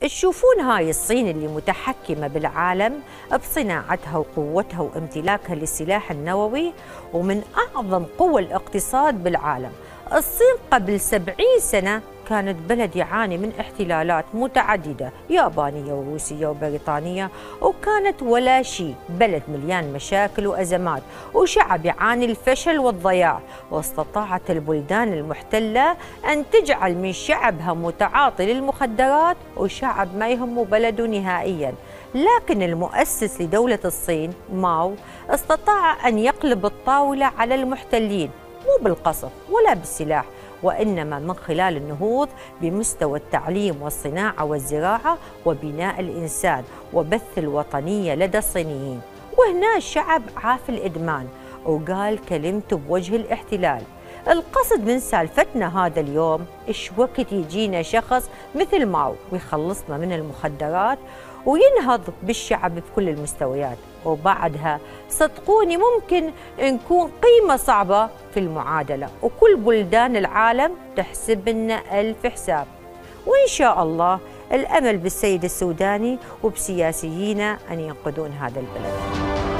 تشوفون هاي الصين اللي متحكمة بالعالم بصناعتها وقوتها وامتلاكها للسلاح النووي ومن أعظم قوى الاقتصاد بالعالم. الصين قبل سبعين سنة كانت بلد يعاني من احتلالات متعددة يابانية وروسية وبريطانية وكانت ولا شيء بلد مليان مشاكل وأزمات وشعب يعاني الفشل والضياع واستطاعت البلدان المحتلة أن تجعل من شعبها متعاطي للمخدرات وشعب ما يهمه بلده نهائياً. لكن المؤسس لدولة الصين ماو استطاع أن يقلب الطاولة على المحتلين مو بالقصف ولا بالسلاح وإنما من خلال النهوض بمستوى التعليم والصناعة والزراعة وبناء الإنسان وبث الوطنية لدى الصينيين. وهنا الشعب عاف الإدمان وقال كلمته بوجه الاحتلال. القصد من سالفتنا هذا اليوم إيش وقت يجينا شخص مثل ماو ويخلصنا من المخدرات وينهض بالشعب بكل المستويات وبعدها صدقوني ممكن نكون قيمة صعبة في المعادلة وكل بلدان العالم تحسب لنا ألف حساب. وإن شاء الله الأمل بالسيد السوداني وبسياسيين أن ينقذون هذا البلد.